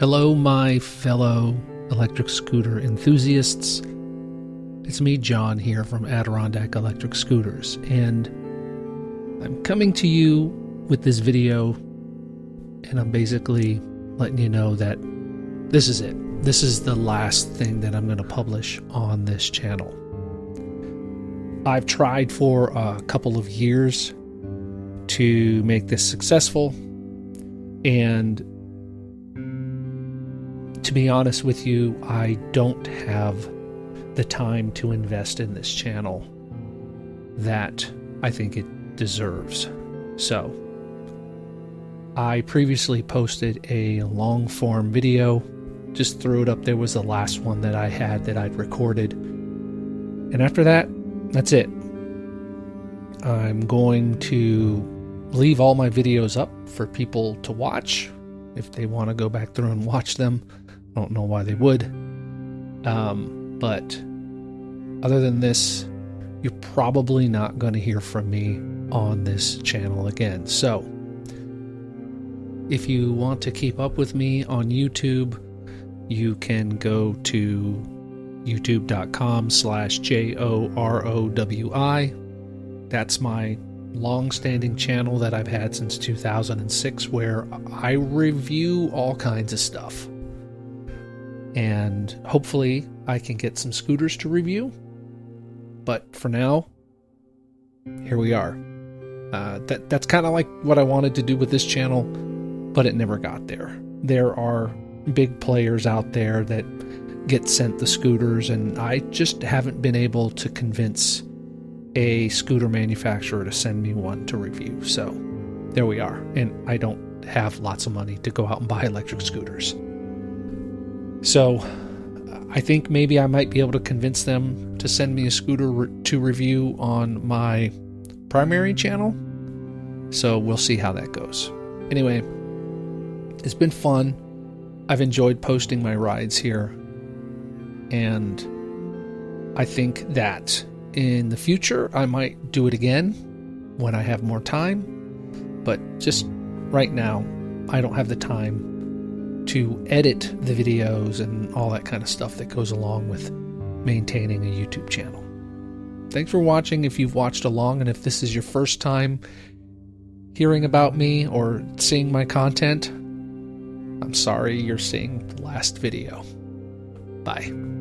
Hello, my fellow electric scooter enthusiasts. It's me, John, here from Adirondack Electric Scooters, and I'm coming to you with this video, and I'm basically letting you know that this is it. This is the last thing that I'm going to publish on this channel. I've tried for a couple of years to make this successful, and to be honest with you, I don't have the time to invest in this channel that I think it deserves. So, I previously posted a long form video, just threw it up there was the last one that I had that I'd recorded. And after that, that's it. I'm going to leave all my videos up for people to watch if they want to go back through and watch them. I don't know why they would. Um, but other than this, you're probably not going to hear from me on this channel again. So, if you want to keep up with me on YouTube, you can go to youtube.com slash J-O-R-O-W-I. That's my long-standing channel that I've had since 2006 where I review all kinds of stuff. And hopefully I can get some scooters to review. But for now, here we are. Uh, that that's kind of like what I wanted to do with this channel, but it never got there. There are big players out there that get sent the scooters, and I just haven't been able to convince a scooter manufacturer to send me one to review. So there we are. And I don't have lots of money to go out and buy electric scooters. So I think maybe I might be able to convince them to send me a scooter re- to review on my primary channel. So we'll see how that goes. Anyway, it's been fun. I've enjoyed posting my rides here. And I think that in the future I might do it again when I have more time. But just right now, I don't have the time to edit the videos and all that kind of stuff that goes along with maintaining a YouTube channel. Thanks for watching if you've watched along, and if this is your first time hearing about me or seeing my content, I'm sorry you're seeing the last video. Bye.